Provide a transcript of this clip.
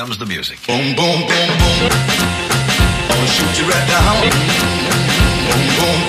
comes the music. Boom, boom, boom, boom. I'll shoot you right down. Boom, boom.